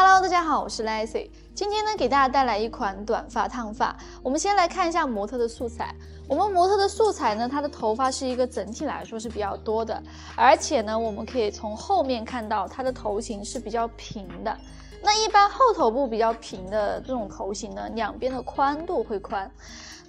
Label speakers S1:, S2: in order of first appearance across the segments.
S1: Hello，大家好，我是 Lacy。今天呢，给大家带来一款短发烫发。我们先来看一下模特的素材。我们模特的素材呢，她的头发是一个整体来说是比较多的，而且呢，我们可以从后面看到她的头型是比较平的。那一般后头部比较平的这种头型呢，两边的宽度会宽。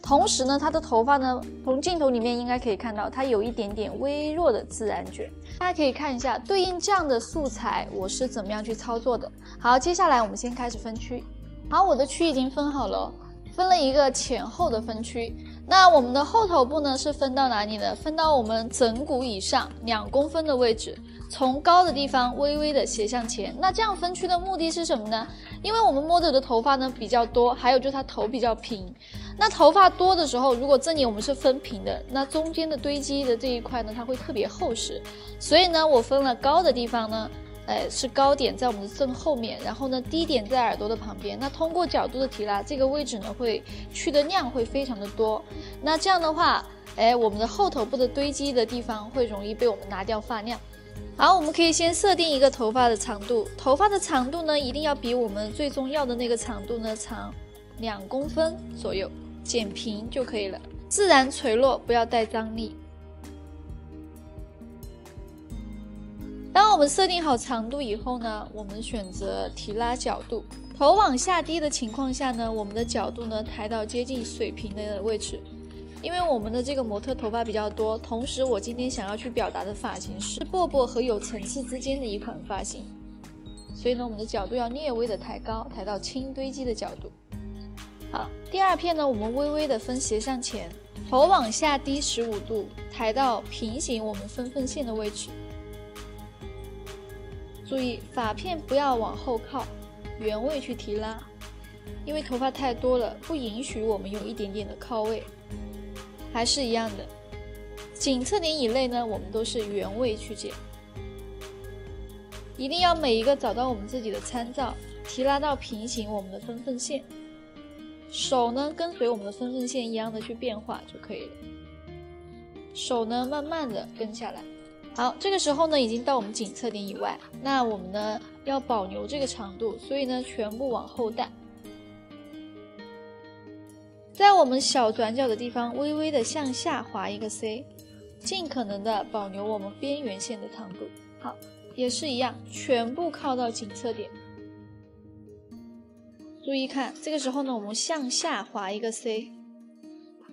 S1: 同时呢，她的头发呢，从镜头里面应该可以看到，它有一点点微弱的自然卷。大家可以看一下，对应这样的素材，我是怎么样去操作的。好，接下来我们先开始分区。好，我的区已经分好了，分了一个前后的分区。那我们的后头部呢，是分到哪里呢？分到我们枕骨以上两公分的位置，从高的地方微微的斜向前。那这样分区的目的是什么呢？因为我们 model 的头发呢比较多，还有就是它头比较平。那头发多的时候，如果这里我们是分平的，那中间的堆积的这一块呢，它会特别厚实。所以呢，我分了高的地方呢。哎，是高点在我们的正后面，然后呢，低点在耳朵的旁边。那通过角度的提拉，这个位置呢会去的量会非常的多。那这样的话，哎，我们的后头部的堆积的地方会容易被我们拿掉发量。好，我们可以先设定一个头发的长度，头发的长度呢一定要比我们最终要的那个长度呢长两公分左右，剪平就可以了，自然垂落，不要带张力。当我们设定好长度以后呢，我们选择提拉角度，头往下低的情况下呢，我们的角度呢抬到接近水平的位置。因为我们的这个模特头发比较多，同时我今天想要去表达的发型是饽饽和有层次之间的一款发型，所以呢，我们的角度要略微的抬高，抬到轻堆积的角度。好，第二片呢，我们微微的分斜向前，头往下低十五度，抬到平行我们分缝线的位置。注意发片不要往后靠，原位去提拉，因为头发太多了，不允许我们有一点点的靠位。还是一样的，颈侧点以内呢，我们都是原位去剪，一定要每一个找到我们自己的参照，提拉到平行我们的分缝线，手呢跟随我们的分缝线一样的去变化就可以了，手呢慢慢的跟下来。好，这个时候呢，已经到我们颈侧点以外，那我们呢要保留这个长度，所以呢全部往后带，在我们小转角的地方微微的向下滑一个 C，尽可能的保留我们边缘线的长度。好，也是一样，全部靠到颈侧点。注意看，这个时候呢，我们向下滑一个 C，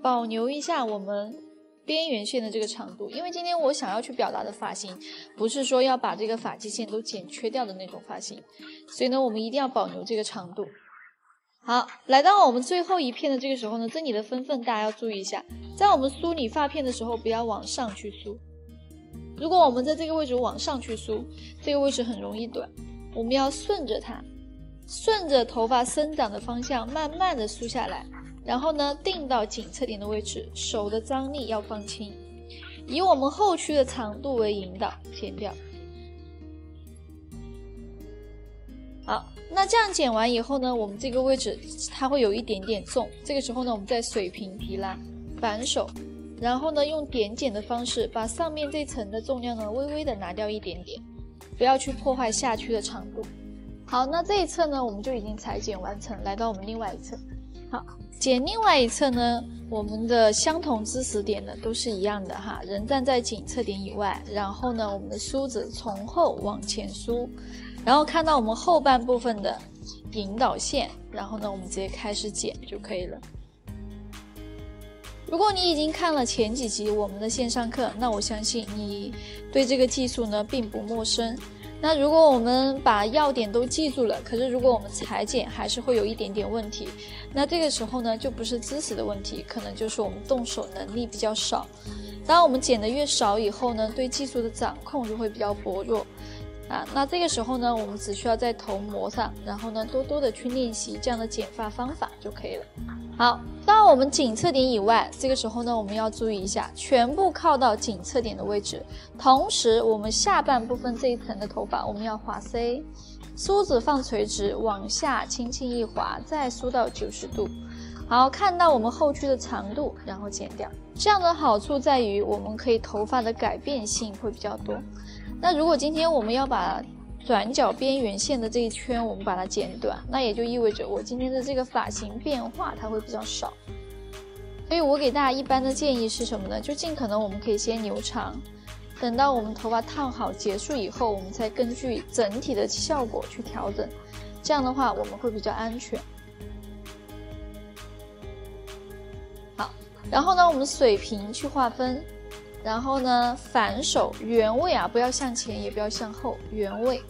S1: 保留一下我们。边缘线的这个长度，因为今天我想要去表达的发型，不是说要把这个发际线都剪缺掉的那种发型，所以呢，我们一定要保留这个长度。好，来到我们最后一片的这个时候呢，这里的分缝大家要注意一下，在我们梳理发片的时候，不要往上去梳。如果我们在这个位置往上去梳，这个位置很容易短，我们要顺着它，顺着头发生长的方向，慢慢的梳下来。然后呢，定到颈侧点的位置，手的张力要放轻，以我们后区的长度为引导，剪掉。好，那这样剪完以后呢，我们这个位置它会有一点点重，这个时候呢，我们再水平提拉，反手，然后呢，用点剪的方式把上面这层的重量呢，微微的拿掉一点点，不要去破坏下区的长度。好，那这一侧呢，我们就已经裁剪完成，来到我们另外一侧。好，剪另外一侧呢，我们的相同知识点呢都是一样的哈，人站在颈侧点以外，然后呢，我们的梳子从后往前梳，然后看到我们后半部分的引导线，然后呢，我们直接开始剪就可以了。如果你已经看了前几集我们的线上课，那我相信你对这个技术呢并不陌生。那如果我们把要点都记住了，可是如果我们裁剪还是会有一点点问题，那这个时候呢就不是知识的问题，可能就是我们动手能力比较少。当我们剪的越少以后呢，对技术的掌控就会比较薄弱。啊，那这个时候呢，我们只需要在头膜上，然后呢多多的去练习这样的剪发方法就可以了。好，到我们颈侧点以外，这个时候呢，我们要注意一下，全部靠到颈侧点的位置。同时，我们下半部分这一层的头发，我们要划 C，梳子放垂直，往下轻轻一划，再梳到九十度。好，看到我们后区的长度，然后剪掉。这样的好处在于，我们可以头发的改变性会比较多。那如果今天我们要把转角边缘线的这一圈，我们把它剪短，那也就意味着我今天的这个发型变化它会比较少。所以我给大家一般的建议是什么呢？就尽可能我们可以先留长，等到我们头发烫好结束以后，我们再根据整体的效果去调整，这样的话我们会比较安全。好，然后呢，我们水平去划分。然后呢，反手原位啊，不要向前，也不要向后，原位。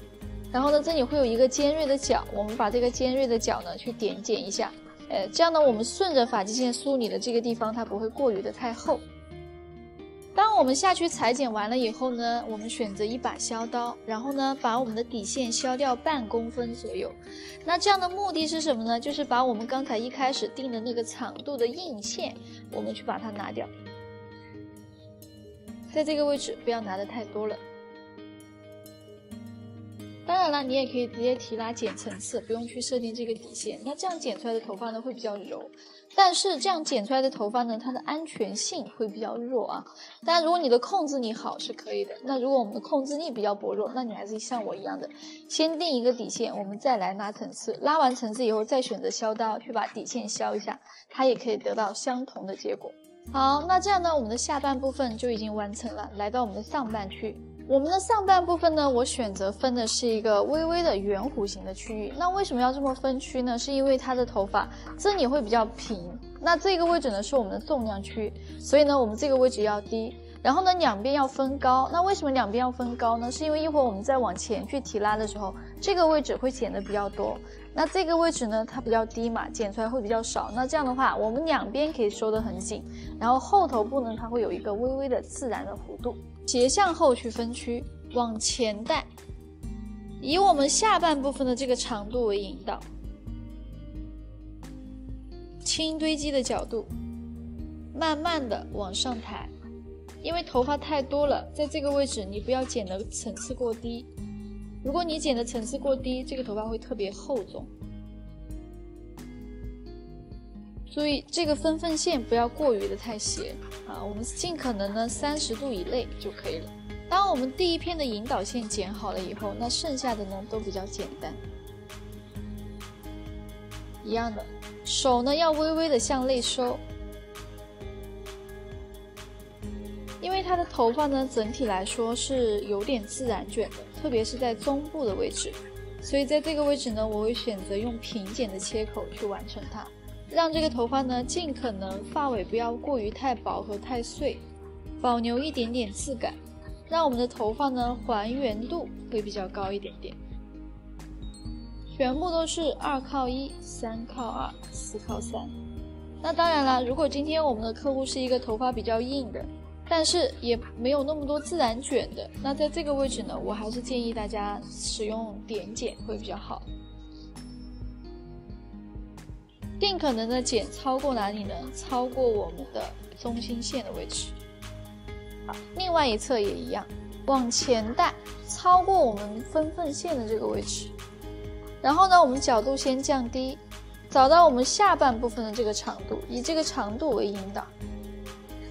S1: 然后呢，这里会有一个尖锐的角，我们把这个尖锐的角呢去点剪一下，呃，这样呢，我们顺着发际线梳理的这个地方，它不会过于的太厚。当我们下去裁剪完了以后呢，我们选择一把削刀，然后呢，把我们的底线削掉半公分左右。那这样的目的是什么呢？就是把我们刚才一开始定的那个长度的硬线，我们去把它拿掉。在这个位置不要拿的太多了。当然了，你也可以直接提拉剪层次，不用去设定这个底线。那这样剪出来的头发呢会比较柔，但是这样剪出来的头发呢，它的安全性会比较弱啊。当然，如果你的控制力好是可以的。那如果我们的控制力比较薄弱，那你还是像我一样的，先定一个底线，我们再来拉层次。拉完层次以后，再选择削刀去把底线削一下，它也可以得到相同的结果。好，那这样呢，我们的下半部分就已经完成了。来到我们的上半区，我们的上半部分呢，我选择分的是一个微微的圆弧形的区域。那为什么要这么分区呢？是因为它的头发这里会比较平，那这个位置呢是我们的重量区，所以呢，我们这个位置要低。然后呢，两边要分高。那为什么两边要分高呢？是因为一会儿我们再往前去提拉的时候，这个位置会显得比较多。那这个位置呢，它比较低嘛，剪出来会比较少。那这样的话，我们两边可以收得很紧，然后后头部呢，它会有一个微微的自然的弧度。斜向后去分区，往前带，以我们下半部分的这个长度为引导，轻堆积的角度，慢慢的往上抬。因为头发太多了，在这个位置你不要剪的层次过低。如果你剪的层次过低，这个头发会特别厚重。注意这个分缝线不要过于的太斜啊，我们尽可能呢三十度以内就可以了。当我们第一片的引导线剪好了以后，那剩下的呢都比较简单。一样的，手呢要微微的向内收。它的头发呢，整体来说是有点自然卷的，特别是在中部的位置，所以在这个位置呢，我会选择用平剪的切口去完成它，让这个头发呢尽可能发尾不要过于太薄和太碎，保留一点点质感，让我们的头发呢还原度会比较高一点点。全部都是二靠一，三靠二，四靠三。那当然了，如果今天我们的客户是一个头发比较硬的。但是也没有那么多自然卷的，那在这个位置呢，我还是建议大家使用点剪会比较好。尽可能的剪超过哪里呢？超过我们的中心线的位置。好，另外一侧也一样，往前带，超过我们分缝线的这个位置。然后呢，我们角度先降低，找到我们下半部分的这个长度，以这个长度为引导。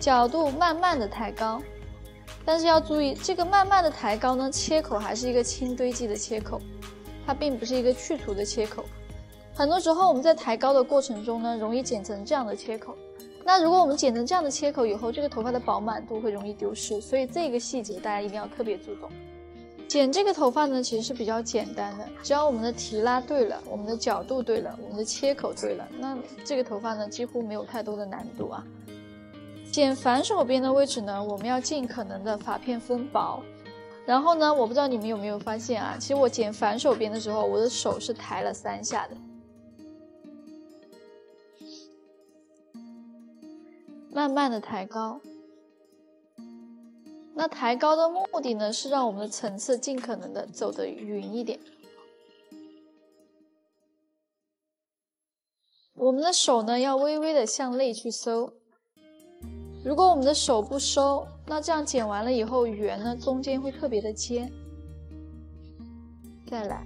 S1: 角度慢慢的抬高，但是要注意，这个慢慢的抬高呢，切口还是一个轻堆积的切口，它并不是一个去除的切口。很多时候我们在抬高的过程中呢，容易剪成这样的切口。那如果我们剪成这样的切口以后，这个头发的饱满度会容易丢失，所以这个细节大家一定要特别注重。剪这个头发呢，其实是比较简单的，只要我们的提拉对了，我们的角度对了，我们的切口对了，那这个头发呢，几乎没有太多的难度啊。剪反手边的位置呢，我们要尽可能的发片分薄。然后呢，我不知道你们有没有发现啊，其实我剪反手边的时候，我的手是抬了三下的，慢慢的抬高。那抬高的目的呢，是让我们的层次尽可能的走得匀一点。我们的手呢，要微微的向内去收。如果我们的手不收，那这样剪完了以后，圆呢中间会特别的尖。再来，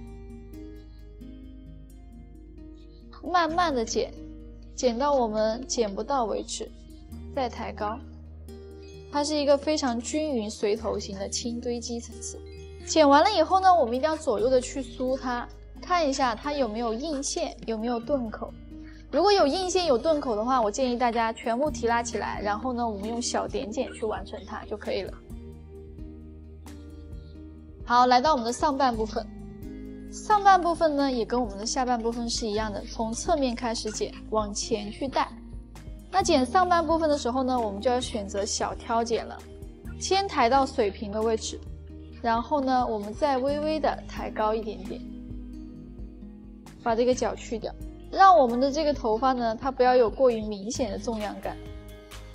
S1: 慢慢的剪，剪到我们剪不到为止，再抬高。它是一个非常均匀随头型的轻堆积层次。剪完了以后呢，我们一定要左右的去梳它，看一下它有没有硬线，有没有钝口。如果有硬线有钝口的话，我建议大家全部提拉起来，然后呢，我们用小点剪去完成它就可以了。好，来到我们的上半部分，上半部分呢也跟我们的下半部分是一样的，从侧面开始剪，往前去带。那剪上半部分的时候呢，我们就要选择小挑剪了，先抬到水平的位置，然后呢，我们再微微的抬高一点点，把这个角去掉。让我们的这个头发呢，它不要有过于明显的重量感。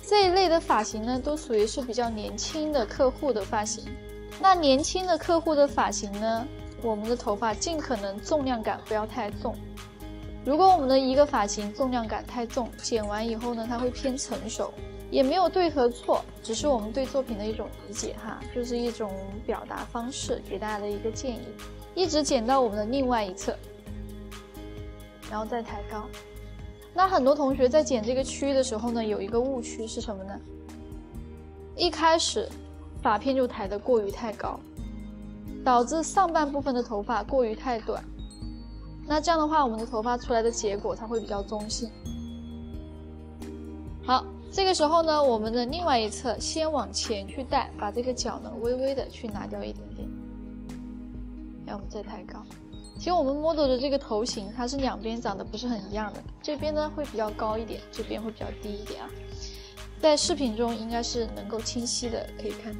S1: 这一类的发型呢，都属于是比较年轻的客户的发型。那年轻的客户的发型呢，我们的头发尽可能重量感不要太重。如果我们的一个发型重量感太重，剪完以后呢，它会偏成熟，也没有对和错，只是我们对作品的一种理解哈，就是一种表达方式，给大家的一个建议。一直剪到我们的另外一侧。然后再抬高，那很多同学在剪这个区域的时候呢，有一个误区是什么呢？一开始发片就抬得过于太高，导致上半部分的头发过于太短。那这样的话，我们的头发出来的结果它会比较中性。好，这个时候呢，我们的另外一侧先往前去带，把这个角呢微微的去拿掉一点点，然后我们再抬高。其实我们 model 的这个头型，它是两边长得不是很一样的，这边呢会比较高一点，这边会比较低一点啊。在视频中应该是能够清晰的可以看。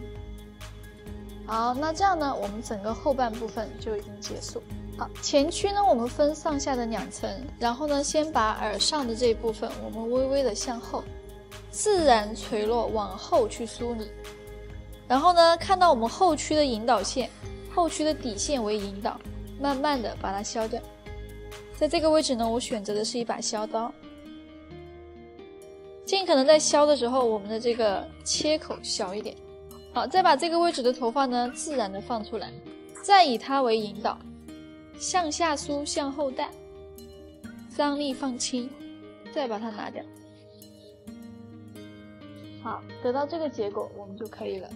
S1: 好，那这样呢，我们整个后半部分就已经结束。好，前区呢我们分上下的两层，然后呢先把耳上的这一部分，我们微微的向后，自然垂落往后去梳理，然后呢看到我们后区的引导线，后区的底线为引导。慢慢的把它削掉，在这个位置呢，我选择的是一把削刀，尽可能在削的时候，我们的这个切口小一点。好，再把这个位置的头发呢，自然的放出来，再以它为引导，向下梳，向后带，张力放轻，再把它拿掉。好，得到这个结果，我们就可以了。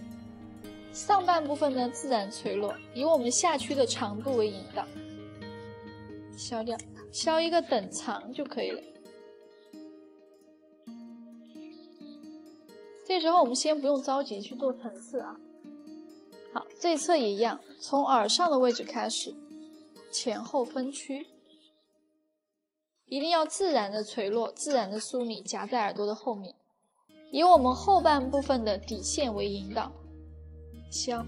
S1: 上半部分呢，自然垂落，以我们下区的长度为引导，削掉，削一个等长就可以了。这时候我们先不用着急去做层次啊。好，这一侧也一样，从耳上的位置开始，前后分区，一定要自然的垂落，自然的梳理，夹在耳朵的后面，以我们后半部分的底线为引导。削，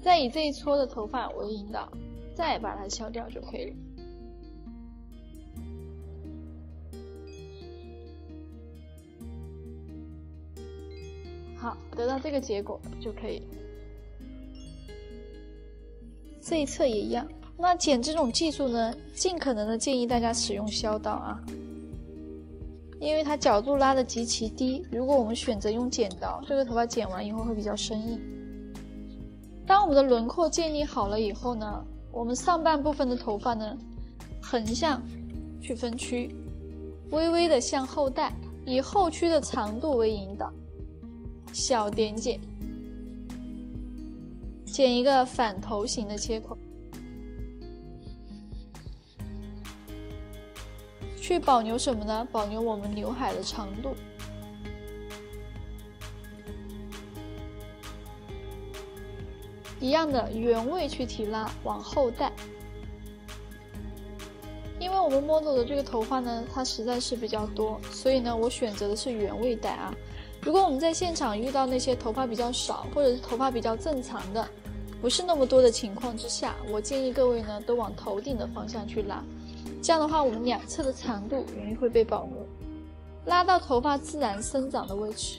S1: 再以这一撮的头发为引导，再把它削掉就可以了。好，得到这个结果就可以。这一侧也一样。那剪这种技术呢，尽可能的建议大家使用削刀啊。因为它角度拉的极其低，如果我们选择用剪刀，这个头发剪完以后会比较生硬。当我们的轮廓建立好了以后呢，我们上半部分的头发呢，横向去分区，微微的向后带，以后区的长度为引导，小点剪，剪一个反头型的切口。去保留什么呢？保留我们刘海的长度。一样的原位去提拉，往后带。因为我们 model 的这个头发呢，它实在是比较多，所以呢，我选择的是原位带啊。如果我们在现场遇到那些头发比较少，或者是头发比较正常的，不是那么多的情况之下，我建议各位呢，都往头顶的方向去拉。这样的话，我们两侧的长度容易会被保留，拉到头发自然生长的位置，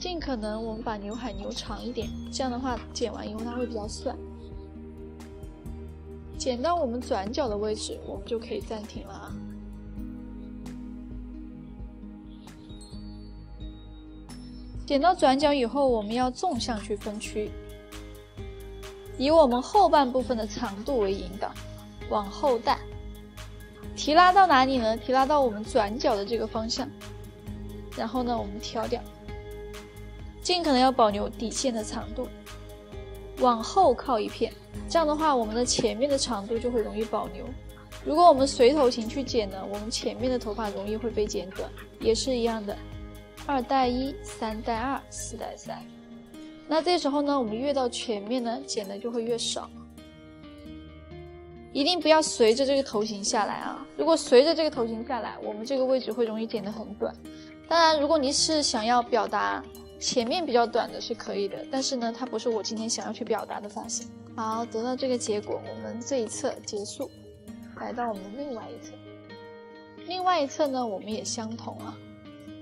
S1: 尽可能我们把刘海留长一点。这样的话，剪完以后它会比较帅。剪到我们转角的位置，我们就可以暂停了啊。剪到转角以后，我们要纵向去分区。以我们后半部分的长度为引导，往后带，提拉到哪里呢？提拉到我们转角的这个方向，然后呢，我们挑掉，尽可能要保留底线的长度，往后靠一片，这样的话，我们的前面的长度就会容易保留。如果我们随头型去剪呢，我们前面的头发容易会被剪短，也是一样的，二带一，三带二，四带三。那这时候呢，我们越到前面呢，剪的就会越少。一定不要随着这个头型下来啊！如果随着这个头型下来，我们这个位置会容易剪得很短。当然，如果你是想要表达前面比较短的，是可以的。但是呢，它不是我今天想要去表达的发型。好，得到这个结果，我们这一侧结束，来到我们另外一侧。另外一侧呢，我们也相同啊。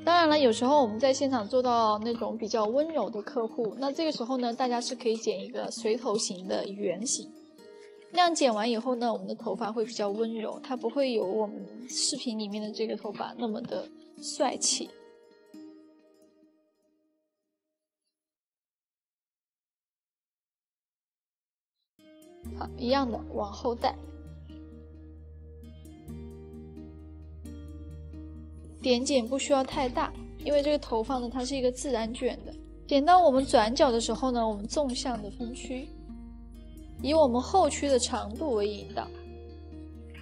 S1: 当然了，有时候我们在现场做到那种比较温柔的客户，那这个时候呢，大家是可以剪一个随头型的圆形。那样剪完以后呢，我们的头发会比较温柔，它不会有我们视频里面的这个头发那么的帅气。好，一样的往后带，点剪不需要太大，因为这个头发呢，它是一个自然卷的。剪到我们转角的时候呢，我们纵向的分区。以我们后区的长度为引导，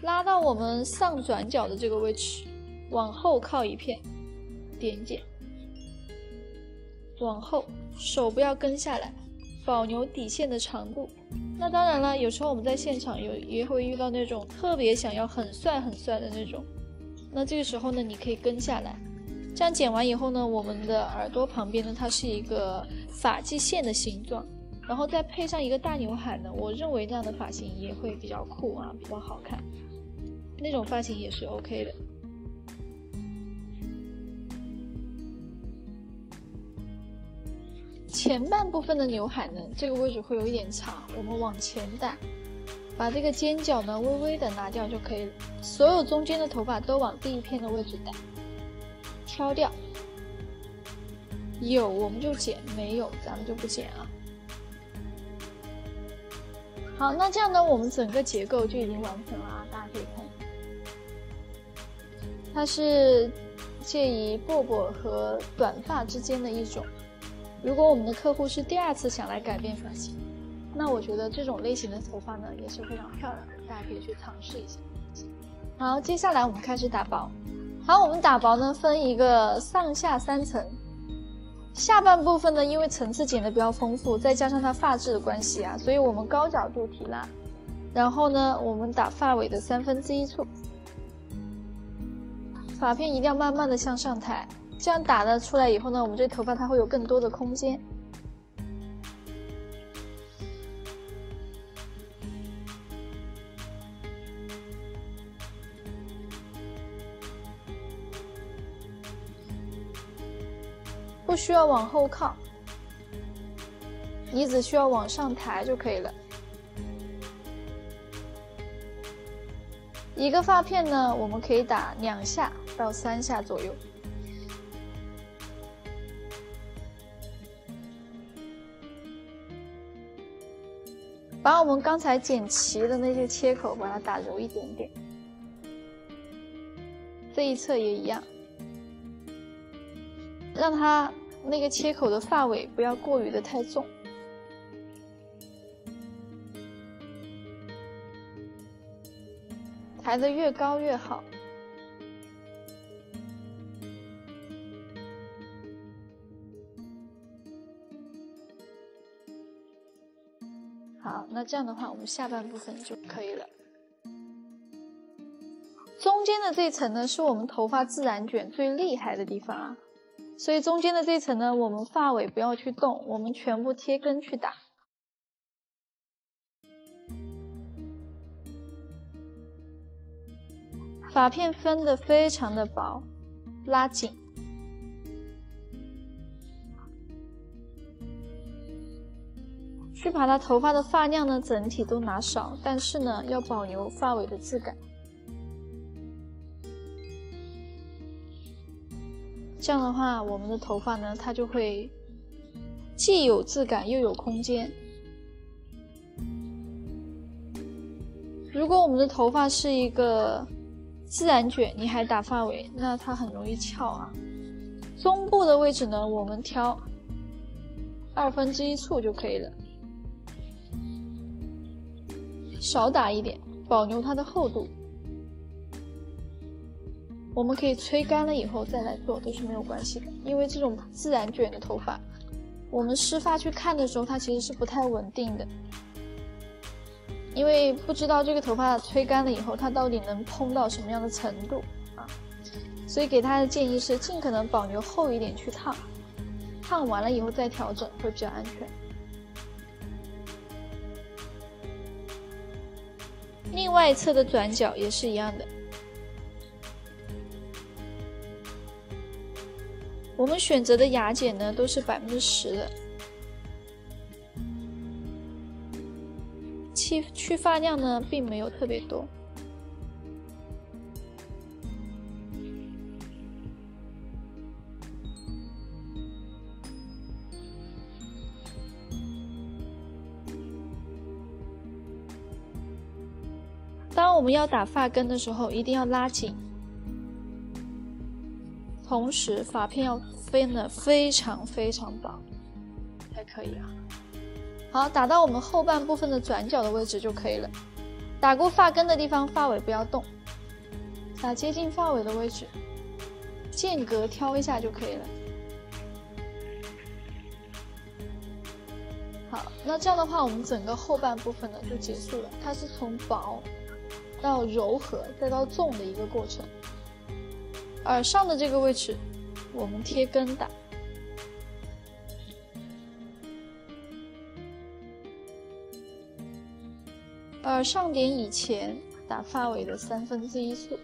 S1: 拉到我们上转角的这个位置，往后靠一片，点剪，往后，手不要跟下来，保留底线的长度。那当然了，有时候我们在现场有也会遇到那种特别想要很帅很帅的那种，那这个时候呢，你可以跟下来，这样剪完以后呢，我们的耳朵旁边呢，它是一个发际线的形状。然后再配上一个大刘海呢，我认为这样的发型也会比较酷啊，比较好看。那种发型也是 OK 的。前半部分的刘海呢，这个位置会有一点长，我们往前带，把这个尖角呢微微的拿掉就可以了。所有中间的头发都往第一片的位置带，挑掉。有我们就剪，没有咱们就不剪啊。好，那这样呢，我们整个结构就已经完成了啊！大家可以看，它是介于饽饽和短发之间的一种。如果我们的客户是第二次想来改变发型，那我觉得这种类型的头发呢也是非常漂亮的，大家可以去尝试一下。好，接下来我们开始打薄。好，我们打薄呢分一个上下三层。下半部分呢，因为层次剪的比较丰富，再加上它发质的关系啊，所以我们高角度提拉，然后呢，我们打发尾的三分之一处，发片一定要慢慢的向上抬，这样打的出来以后呢，我们这头发它会有更多的空间。不需要往后靠，你只需要往上抬就可以了。一个发片呢，我们可以打两下到三下左右，把我们刚才剪齐的那些切口，把它打柔一点点。这一侧也一样，让它。那个切口的发尾不要过于的太重，抬得越高越好。好，那这样的话，我们下半部分就可以了。中间的这层呢，是我们头发自然卷最厉害的地方啊。所以中间的这层呢，我们发尾不要去动，我们全部贴根去打。发片分的非常的薄，拉紧，去把它头发的发量呢整体都拿少，但是呢要保留发尾的质感。这样的话，我们的头发呢，它就会既有质感又有空间。如果我们的头发是一个自然卷，你还打发尾，那它很容易翘啊。中部的位置呢，我们挑二分之一处就可以了，少打一点，保留它的厚度。我们可以吹干了以后再来做，都是没有关系的。因为这种自然卷的头发，我们湿发去看的时候，它其实是不太稳定的。因为不知道这个头发吹干了以后，它到底能蓬到什么样的程度啊？所以给他的建议是，尽可能保留厚一点去烫，烫完了以后再调整会比较安全。另外一侧的转角也是一样的。我们选择的牙剪呢，都是百分之十的，去去发量呢，并没有特别多。当我们要打发根的时候，一定要拉紧。同时，发片要分的非常非常薄，才可以啊。好，打到我们后半部分的转角的位置就可以了。打过发根的地方，发尾不要动，打接近发尾的位置，间隔挑一下就可以了。好，那这样的话，我们整个后半部分呢就结束了。它是从薄到柔和再到重的一个过程。耳上的这个位置，我们贴根打；耳上点以前打发尾的三分之一簇；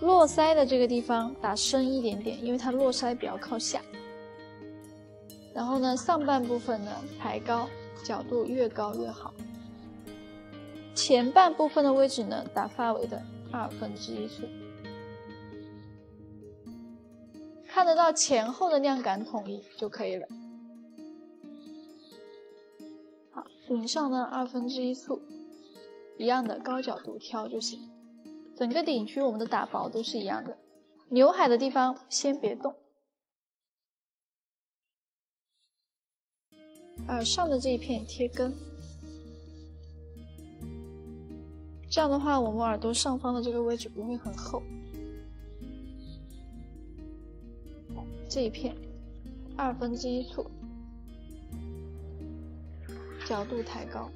S1: 络腮的这个地方打深一点点，因为它络腮比较靠下。然后呢，上半部分呢抬高，角度越高越好。前半部分的位置呢，打发尾的二分之一处，看得到前后的量感统一就可以了。好，顶上呢二分之一处，一样的高角度挑就行。整个顶区我们的打薄都是一样的，刘海的地方先别动，耳上的这一片贴根。这样的话，我们耳朵上方的这个位置不会很厚。这一片二分之一处，角度抬高，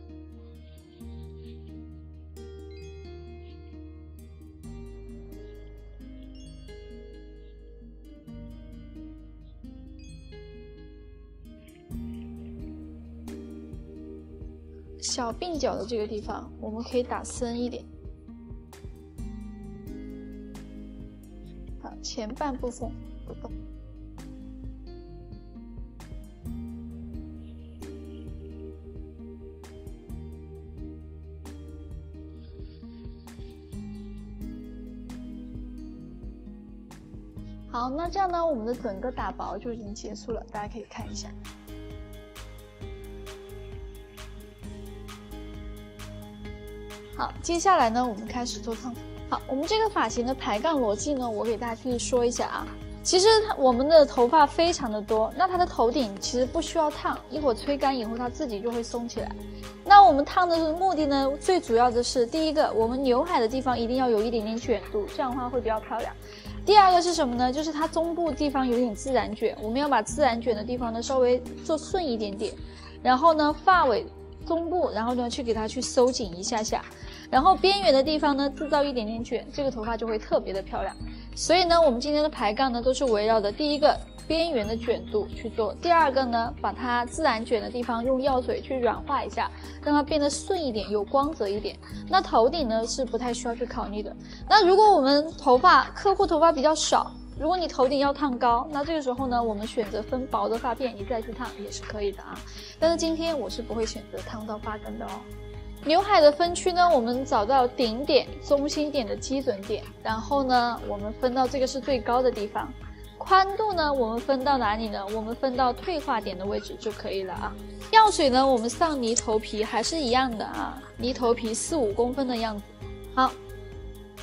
S1: 小鬓角的这个地方，我们可以打深一点。好，前半部分不动。好，那这样呢，我们的整个打薄就已经结束了，大家可以看一下。好，接下来呢，我们开始做烫。好，我们这个发型的排杠逻辑呢，我给大家去说一下啊。其实它我们的头发非常的多，那它的头顶其实不需要烫，一会儿吹干以后它自己就会松起来。那我们烫的目的呢，最主要的是第一个，我们刘海的地方一定要有一点点卷度，这样的话会比较漂亮。第二个是什么呢？就是它中部地方有点自然卷，我们要把自然卷的地方呢稍微做顺一点点，然后呢发尾中部，然后呢去给它去收紧一下下。然后边缘的地方呢，制造一点点卷，这个头发就会特别的漂亮。所以呢，我们今天的排杠呢，都是围绕着第一个边缘的卷度去做，第二个呢，把它自然卷的地方用药水去软化一下，让它变得顺一点，有光泽一点。那头顶呢是不太需要去考虑的。那如果我们头发客户头发比较少，如果你头顶要烫高，那这个时候呢，我们选择分薄的发片，你再去烫也是可以的啊。但是今天我是不会选择烫到发根的哦。刘海的分区呢，我们找到顶点、中心点的基准点，然后呢，我们分到这个是最高的地方，宽度呢，我们分到哪里呢？我们分到退化点的位置就可以了啊。药水呢，我们上泥头皮还是一样的啊，泥头皮四五公分的样子。好，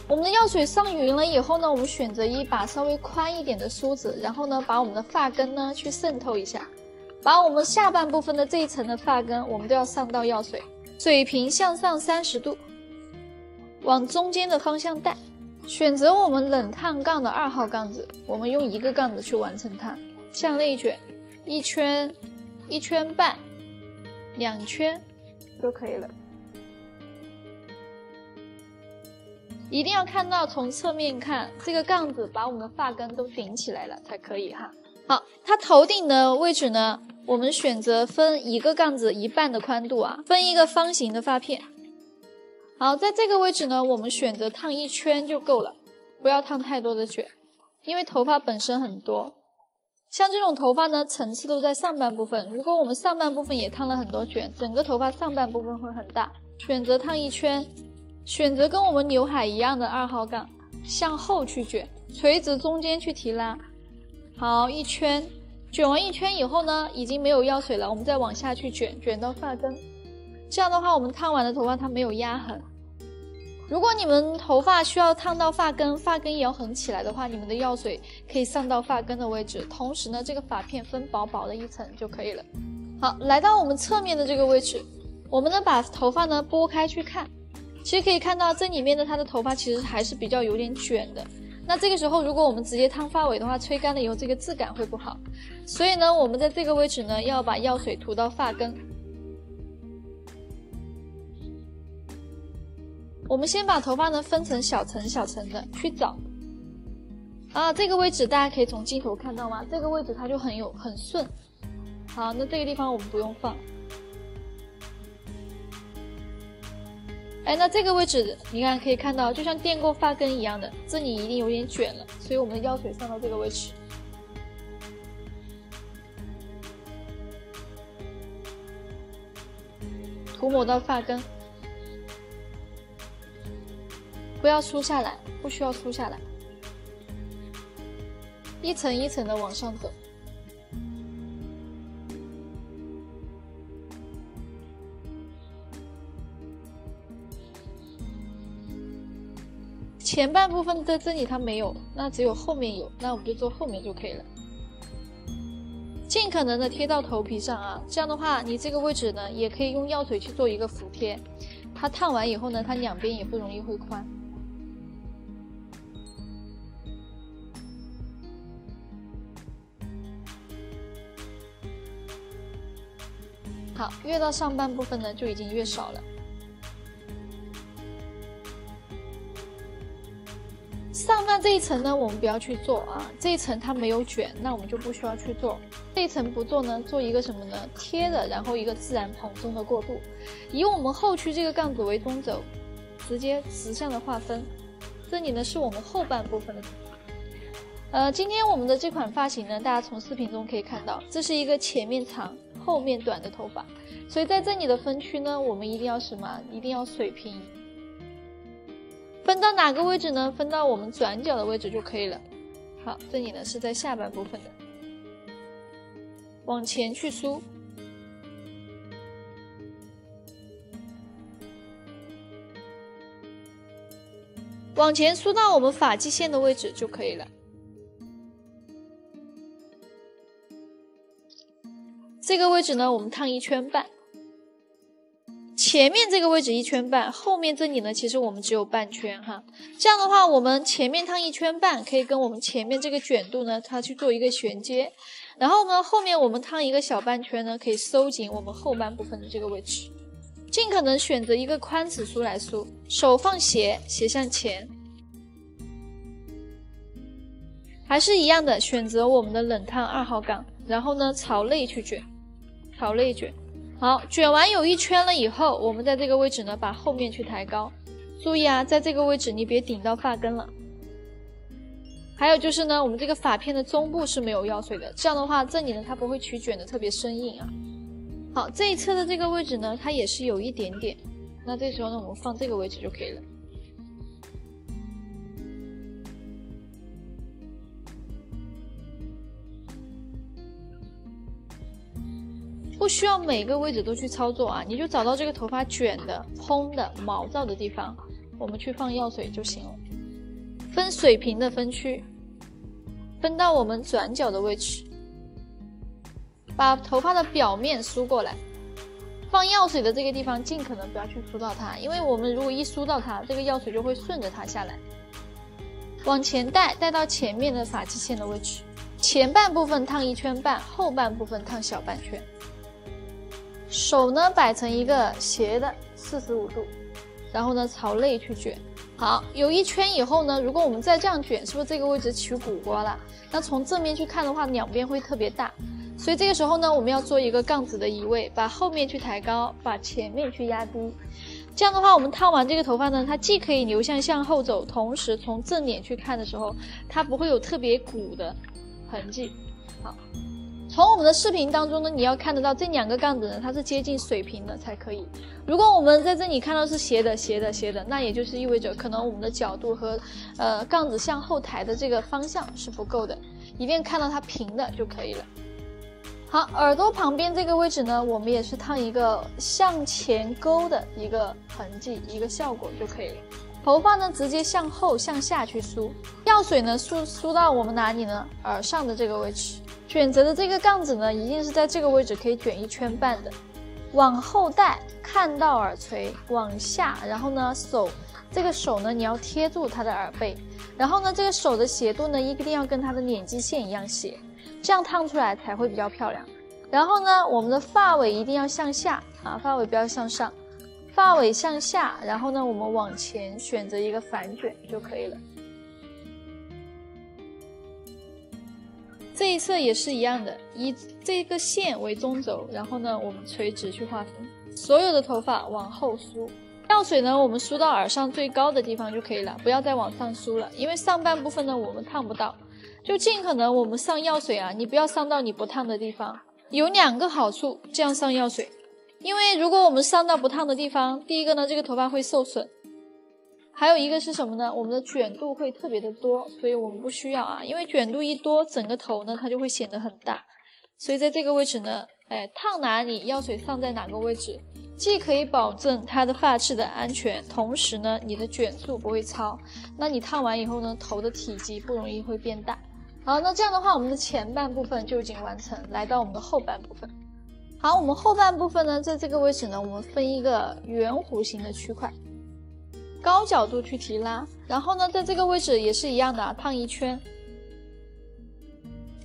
S1: 我们的药水上匀了以后呢，我们选择一把稍微宽一点的梳子，然后呢，把我们的发根呢去渗透一下，把我们下半部分的这一层的发根，我们都要上到药水，水平向上三十度，往中间的方向带。选择我们冷烫杠的二号杠子，我们用一个杠子去完成它，向内卷一圈，一圈半，两圈就可以了。一定要看到从侧面看，这个杠子把我们的发根都顶起来了才可以哈。好，它头顶的位置呢，我们选择分一个杠子一半的宽度啊，分一个方形的发片。好，在这个位置呢，我们选择烫一圈就够了，不要烫太多的卷，因为头发本身很多。像这种头发呢，层次都在上半部分。如果我们上半部分也烫了很多卷，整个头发上半部分会很大。选择烫一圈，选择跟我们刘海一样的二号杠，向后去卷，垂直中间去提拉。好，一圈，卷完一圈以后呢，已经没有药水了，我们再往下去卷，卷到发根。这样的话，我们烫完的头发它没有压痕。如果你们头发需要烫到发根，发根也要横起来的话，你们的药水可以上到发根的位置，同时呢，这个发片分薄薄的一层就可以了。好，来到我们侧面的这个位置，我们呢把头发呢拨开去看，其实可以看到这里面的它的头发其实还是比较有点卷的。那这个时候，如果我们直接烫发尾的话，吹干了以后这个质感会不好。所以呢，我们在这个位置呢要把药水涂到发根。我们先把头发呢分成小层小层的去找，啊，这个位置大家可以从镜头看到吗？这个位置它就很有很顺。好，那这个地方我们不用放。哎，那这个位置你看可以看到，就像垫过发根一样的，这里一定有点卷了，所以我们的药水上到这个位置，涂抹到发根。不要梳下来，不需要梳下来，一层一层的往上走。前半部分在这里它没有，那只有后面有，那我们就做后面就可以了。尽可能的贴到头皮上啊，这样的话，你这个位置呢，也可以用药水去做一个服贴，它烫完以后呢，它两边也不容易会宽。好，越到上半部分呢，就已经越少了。上半这一层呢，我们不要去做啊，这一层它没有卷，那我们就不需要去做。这一层不做呢，做一个什么呢？贴的，然后一个自然蓬松的过渡，以我们后区这个杠子为中轴，直接直向的划分。这里呢是我们后半部分的。呃，今天我们的这款发型呢，大家从视频中可以看到，这是一个前面长。后面短的头发，所以在这里的分区呢，我们一定要什么？一定要水平。分到哪个位置呢？分到我们转角的位置就可以了。好，这里呢是在下半部分的，往前去梳，往前梳到我们发际线的位置就可以了。这个位置呢，我们烫一圈半。前面这个位置一圈半，后面这里呢，其实我们只有半圈哈。这样的话，我们前面烫一圈半，可以跟我们前面这个卷度呢，它去做一个衔接。然后呢，后面我们烫一个小半圈呢，可以收紧我们后半部分的这个位置。尽可能选择一个宽齿梳来梳，手放斜，斜向前。还是一样的，选择我们的冷烫二号杠，然后呢，朝内去卷。朝内卷，好，卷完有一圈了以后，我们在这个位置呢，把后面去抬高。注意啊，在这个位置你别顶到发根了。还有就是呢，我们这个发片的中部是没有药水的，这样的话这里呢它不会取卷的特别生硬啊。好，这一侧的这个位置呢，它也是有一点点，那这时候呢，我们放这个位置就可以了。不需要每个位置都去操作啊，你就找到这个头发卷的、蓬的、毛躁的地方，我们去放药水就行了。分水平的分区，分到我们转角的位置，把头发的表面梳过来。放药水的这个地方，尽可能不要去梳到它，因为我们如果一梳到它，这个药水就会顺着它下来。往前带，带到前面的发际线的位置，前半部分烫一圈半，后半部分烫小半圈。手呢摆成一个斜的四十五度，然后呢朝内去卷。好，有一圈以后呢，如果我们再这样卷，是不是这个位置起鼓刮了？那从正面去看的话，两边会特别大。所以这个时候呢，我们要做一个杠子的移位，把后面去抬高，把前面去压低。这样的话，我们烫完这个头发呢，它既可以流向向后走，同时从正脸去看的时候，它不会有特别鼓的痕迹。好，从我们的视频当中呢，你要看得到这两个杠子呢，它是接近水平的才可以。如果我们在这里看到是斜的、斜的、斜的，那也就是意味着可能我们的角度和呃杠子向后抬的这个方向是不够的，一定看到它平的就可以了。好，耳朵旁边这个位置呢，我们也是烫一个向前勾的一个痕迹，一个效果就可以了。头发呢，直接向后向下去梳，药水呢梳梳到我们哪里呢？耳上的这个位置。选择的这个杠子呢，一定是在这个位置可以卷一圈半的。往后带，看到耳垂，往下，然后呢手，这个手呢你要贴住它的耳背，然后呢这个手的斜度呢一定要跟它的脸基线一样斜。这样烫出来才会比较漂亮。然后呢，我们的发尾一定要向下啊，发尾不要向上，发尾向下。然后呢，我们往前选择一个反卷就可以了。这一侧也是一样的，以这个线为中轴，然后呢，我们垂直去划分。所有的头发往后梳，药水呢，我们梳到耳上最高的地方就可以了，不要再往上梳了，因为上半部分呢，我们烫不到。就尽可能我们上药水啊，你不要上到你不烫的地方。有两个好处，这样上药水，因为如果我们上到不烫的地方，第一个呢，这个头发会受损；还有一个是什么呢？我们的卷度会特别的多，所以我们不需要啊，因为卷度一多，整个头呢它就会显得很大。所以在这个位置呢，哎，烫哪里，药水上在哪个位置，既可以保证它的发质的安全，同时呢，你的卷度不会超。那你烫完以后呢，头的体积不容易会变大。好，那这样的话，我们的前半部分就已经完成，来到我们的后半部分。好，我们后半部分呢，在这个位置呢，我们分一个圆弧形的区块，高角度去提拉，然后呢，在这个位置也是一样的啊，烫一圈，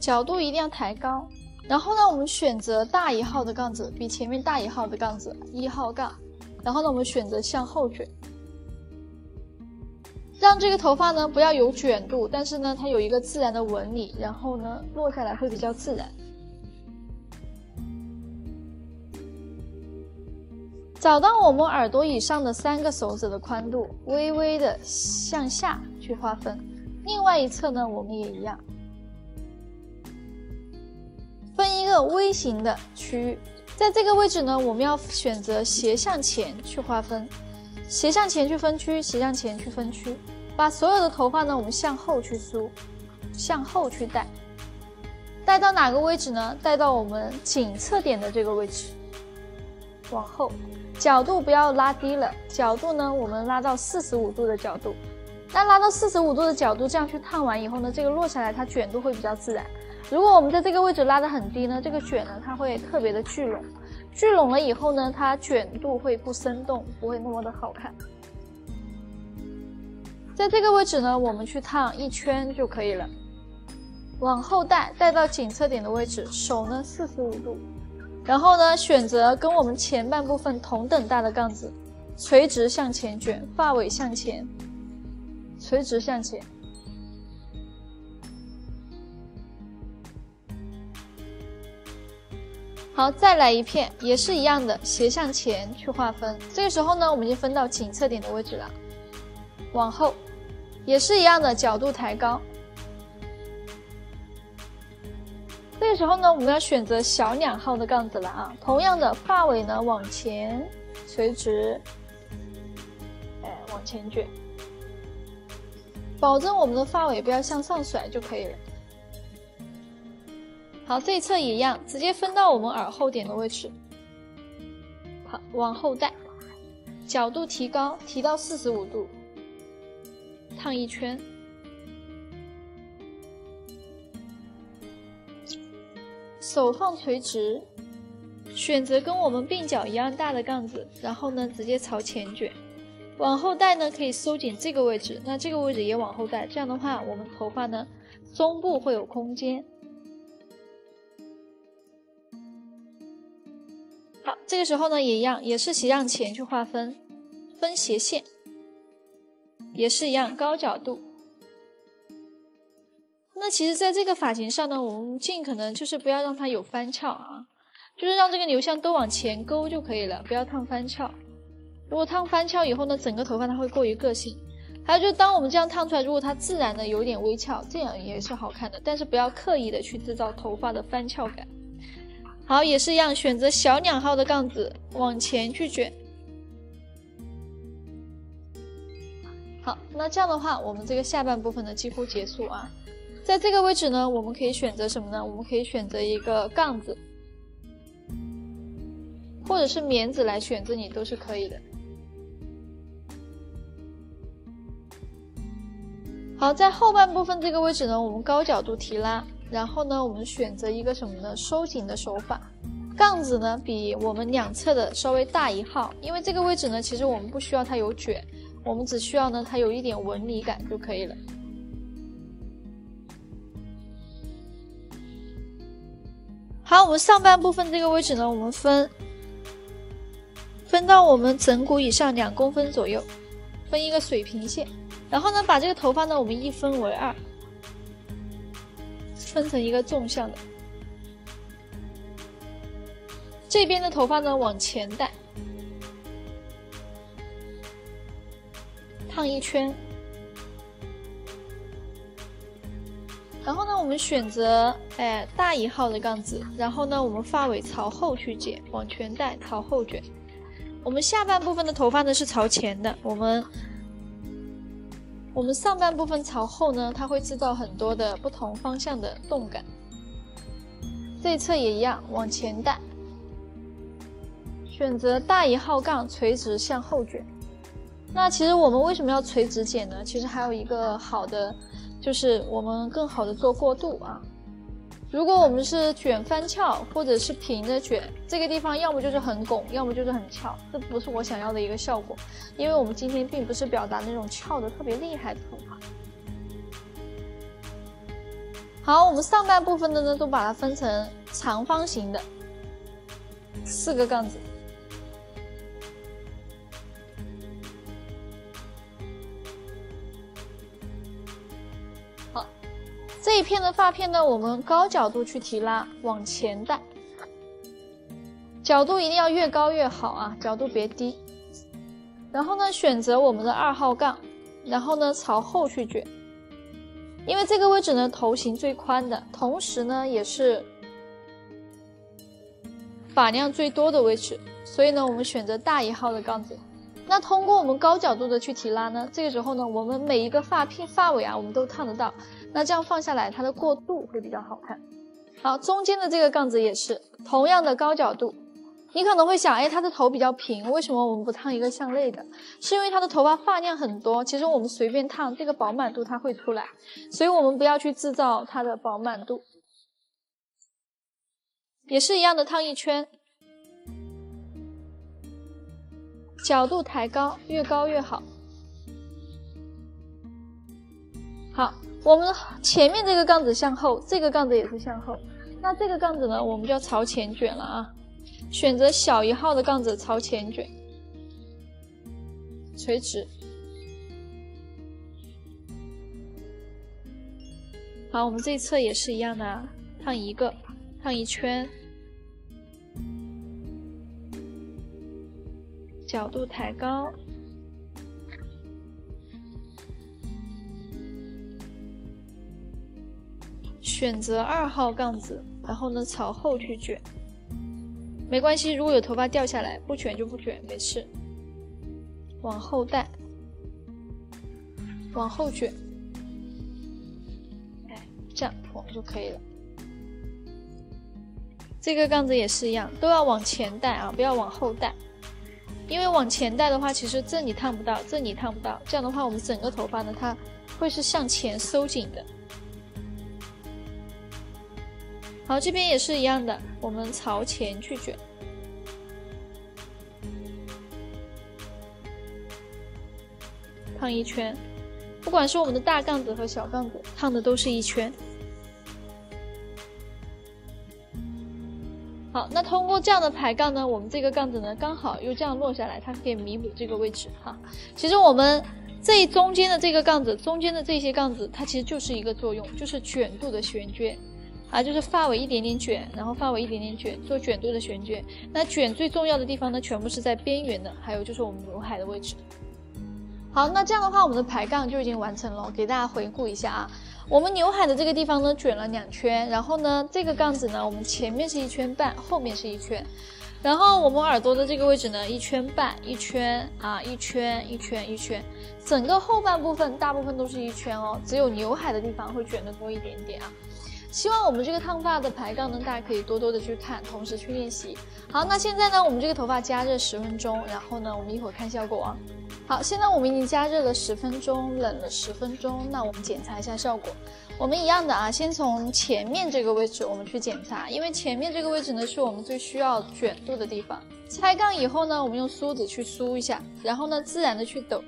S1: 角度一定要抬高。然后呢，我们选择大一号的杠子，比前面大一号的杠子，一号杠。然后呢，我们选择向后卷。让这个头发呢不要有卷度，但是呢它有一个自然的纹理，然后呢落下来会比较自然。找到我们耳朵以上的三个手指的宽度，微微的向下去划分。另外一侧呢我们也一样，分一个微型的区域，在这个位置呢我们要选择斜向前去划分。斜向前去分区，斜向前去分区，把所有的头发呢，我们向后去梳，向后去带，带到哪个位置呢？带到我们颈侧点的这个位置，往后，角度不要拉低了，角度呢，我们拉到四十五度的角度，那拉到四十五度的角度，这样去烫完以后呢，这个落下来它卷度会比较自然。如果我们在这个位置拉得很低呢，这个卷呢，它会特别的聚拢。聚拢了以后呢，它卷度会不生动，不会那么的好看。在这个位置呢，我们去烫一圈就可以了。往后带，带到颈侧点的位置，手呢四十五度，然后呢选择跟我们前半部分同等大的杠子，垂直向前卷，发尾向前，垂直向前。好，再来一片，也是一样的，斜向前去划分。这个时候呢，我们就分到颈侧点的位置了。往后，也是一样的，角度抬高。这个时候呢，我们要选择小两号的杠子了啊。同样的，发尾呢往前垂直，哎，往前卷，保证我们的发尾不要向上甩就可以了。好，这一侧也一样，直接分到我们耳后点的位置。好，往后带，角度提高，提到四十五度，烫一圈。手放垂直，选择跟我们鬓角一样大的杠子，然后呢，直接朝前卷。往后带呢，可以收紧这个位置，那这个位置也往后带，这样的话，我们头发呢，中部会有空间。好，这个时候呢，也一样，也是斜向前去划分，分斜线，也是一样，高角度。其实，在这个发型上呢，我们尽可能就是不要让它有翻翘啊，就是让这个流向都往前勾就可以了，不要烫翻翘。如果烫翻翘以后呢，整个头发它会过于个性。还有就是，当我们这样烫出来，如果它自然的有点微翘，这样也是好看的，但是不要刻意的去制造头发的翻翘感。好，也是一样，选择小两号的杠子往前去卷。好，那这样的话，我们这个下半部分呢几乎结束啊。在这个位置呢，我们可以选择什么呢？我们可以选择一个杠子，或者是棉子来选择你都是可以的。好，在后半部分这个位置呢，我们高角度提拉。然后呢，我们选择一个什么呢？收紧的手法，杠子呢比我们两侧的稍微大一号，因为这个位置呢，其实我们不需要它有卷，我们只需要呢它有一点纹理感就可以了。好，我们上半部分这个位置呢，我们分分到我们枕骨以上两公分左右，分一个水平线，然后呢，把这个头发呢，我们一分为二。分成一个纵向的，这边的头发呢往前带，烫一圈，然后呢，我们选择哎大一号的杠子，然后呢，我们发尾朝后去剪，往前带，朝后卷。我们下半部分的头发呢是朝前的，我们。我们上半部分朝后呢，它会制造很多的不同方向的动感。这一侧也一样，往前带，选择大一号杠，垂直向后卷。那其实我们为什么要垂直剪呢？其实还有一个好的，就是我们更好的做过渡啊。如果我们是卷翻翘，或者是平着卷，这个地方要么就是很拱，要么就是很翘，这不是我想要的一个效果。因为我们今天并不是表达那种翘的特别厉害的头发。好，我们上半部分的呢，都把它分成长方形的四个杠子。这一片的发片呢，我们高角度去提拉，往前带，角度一定要越高越好啊，角度别低。然后呢，选择我们的二号杠，然后呢朝后去卷，因为这个位置呢头型最宽的，同时呢也是发量最多的位置，所以呢我们选择大一号的杠子。那通过我们高角度的去提拉呢，这个时候呢我们每一个发片发尾啊，我们都烫得到。那这样放下来，它的过渡会比较好看。好，中间的这个杠子也是同样的高角度。你可能会想，哎，它的头比较平，为什么我们不烫一个向内的？是因为他的头发发量很多，其实我们随便烫，这个饱满度它会出来，所以我们不要去制造它的饱满度。也是一样的，烫一圈，角度抬高，越高越好。好。我们前面这个杠子向后，这个杠子也是向后，那这个杠子呢，我们就要朝前卷了啊！选择小一号的杠子朝前卷，垂直。好，我们这一侧也是一样的，烫一个，烫一圈，角度抬高。选择二号杠子，然后呢朝后去卷，没关系，如果有头发掉下来，不卷就不卷，没事。往后带，往后卷，哎，这样我就可以了。这个杠子也是一样，都要往前带啊，不要往后带。因为往前带的话，其实这里烫不到，这里烫不到，这样的话，我们整个头发呢，它会是向前收紧的。好，这边也是一样的，我们朝前去卷，烫一圈。不管是我们的大杠子和小杠子，烫的都是一圈。好，那通过这样的排杠呢，我们这个杠子呢刚好又这样落下来，它可以弥补这个位置哈。其实我们这中间的这个杠子，中间的这些杠子，它其实就是一个作用，就是卷度的旋卷啊，就是发尾一点点卷，然后发尾一点点卷，做卷度的旋卷。那卷最重要的地方呢，全部是在边缘的，还有就是我们刘海的位置。好，那这样的话，我们的排杠就已经完成了，给大家回顾一下啊。我们刘海的这个地方呢，卷了两圈，然后呢，这个杠子呢，我们前面是一圈半，后面是一圈，然后我们耳朵的这个位置呢，一圈半，一圈啊，一圈一圈一圈，整个后半部分大部分都是一圈哦，只有刘海的地方会卷的多一点点啊。希望我们这个烫发的排杠呢，大家可以多多的去看，同时去练习。好，那现在呢，我们这个头发加热十分钟，然后呢，我们一会儿看效果啊。好，现在我们已经加热了十分钟，冷了十分钟，那我们检查一下效果。我们一样的啊，先从前面这个位置我们去检查，因为前面这个位置呢是我们最需要卷度的地方。拆杠以后呢，我们用梳子去梳一下，然后呢，自然的去抖。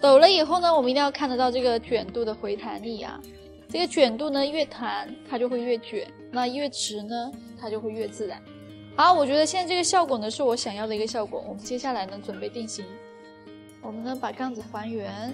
S1: 抖了以后呢，我们一定要看得到这个卷度的回弹力啊。这个卷度呢越弹，它就会越卷；那越直呢，它就会越自然。好，我觉得现在这个效果呢是我想要的一个效果。我们接下来呢准备定型，我们呢把杠子还原。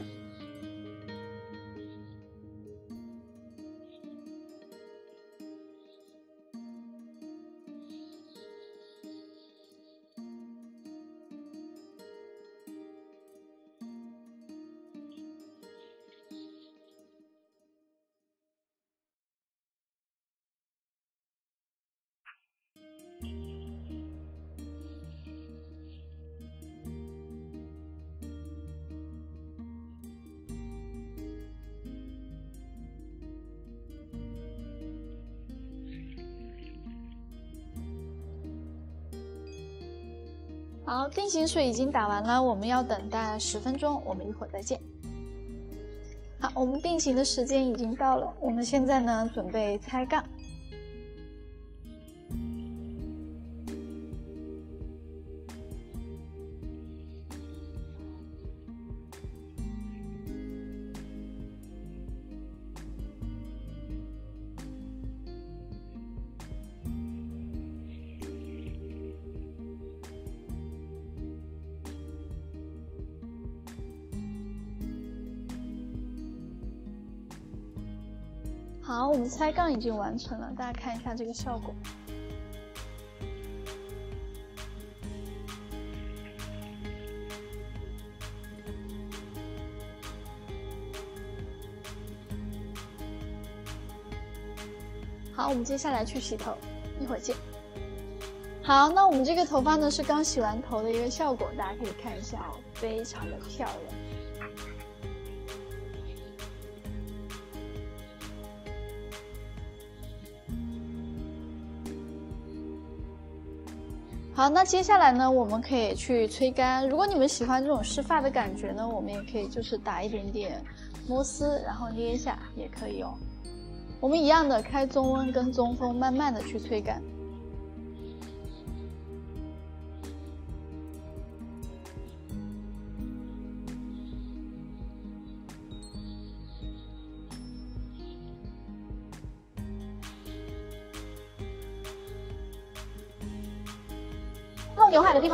S1: 好，定型水已经打完了，我们要等待十分钟，我们一会儿再见。好，我们定型的时间已经到了，我们现在呢准备拆杠。好，我们拆杠已经完成了，大家看一下这个效果。好，我们接下来去洗头，一会儿见。好，那我们这个头发呢是刚洗完头的一个效果，大家可以看一下哦，非常的漂亮。好，那接下来呢，我们可以去吹干。如果你们喜欢这种湿发的感觉呢，我们也可以就是打一点点摩丝，然后捏一下也可以哦。我们一样的开中温跟中风，慢慢的去吹干。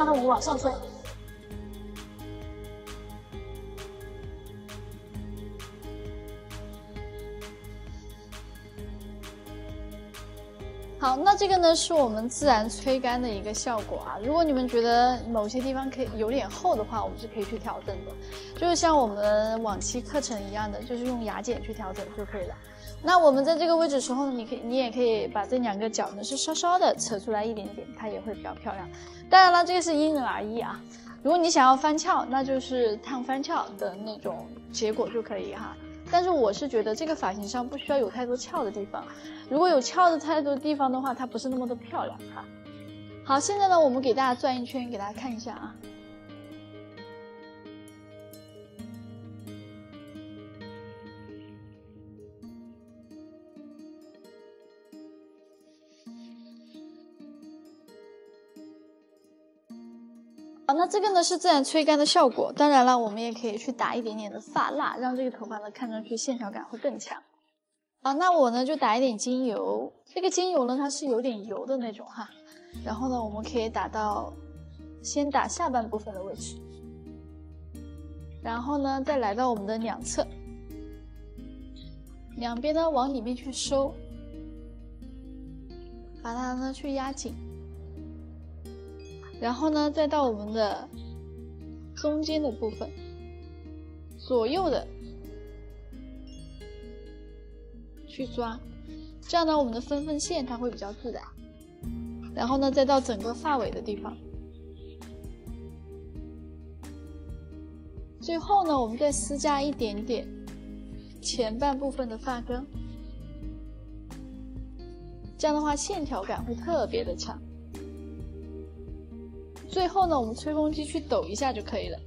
S1: 刘海的地方呢，我往上吹。好，那这个呢是我们自然吹干的一个效果啊。如果你们觉得某些地方可以有点厚的话，我们是可以去调整的，就是像我们往期课程一样的，就是用牙剪去调整就可以了。那我们在这个位置时候，你可以，你也可以把这两个角呢是稍稍的扯出来一点点，它也会比较漂亮。当然了，这个是因人而异啊。如果你想要翻翘，那就是烫翻翘的那种结果就可以哈。但是我是觉得这个发型上不需要有太多翘的地方，如果有翘的太多地方的话，它不是那么的漂亮哈。好，现在呢，我们给大家转一圈，给大家看一下啊。那这个呢是自然吹干的效果。当然了，我们也可以去打一点点的发蜡，让这个头发呢看上去线条感会更强。啊，那我呢就打一点精油，这个精油呢它是有点油的那种哈。然后呢，我们可以打到，先打下半部分的位置，然后呢再来到我们的两侧，两边呢往里面去收，把它呢去压紧。然后呢，再到我们的中间的部分，左右的去抓，这样呢，我们的分分线它会比较自然。然后呢，再到整个发尾的地方，最后呢，我们再施加一点点前半部分的发根，这样的话线条感会特别的强。最后呢，我们吹风机去抖一下就可以了。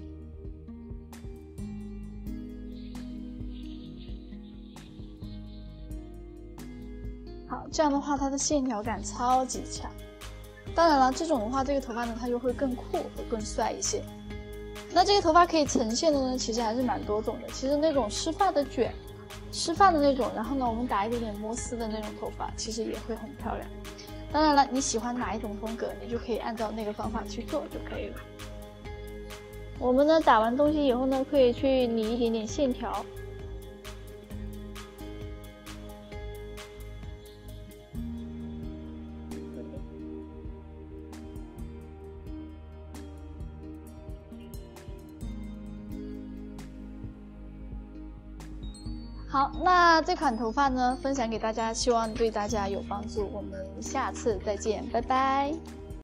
S1: 好，这样的话它的线条感超级强。当然了，这种的话，这个头发呢，它就会更酷，会更帅一些。那这个头发可以呈现的呢，其实还是蛮多种的。其实那种湿发的卷，湿发的那种，然后呢，我们打一点点摩丝的那种头发，其实也会很漂亮。当然了，你喜欢哪一种风格，你就可以按照那个方法去做就可以了。我们呢打完东西以后呢，可以去理一点点线条。好，那这款头发呢，分享给大家，希望对大家有帮助。我们下次再见，拜拜。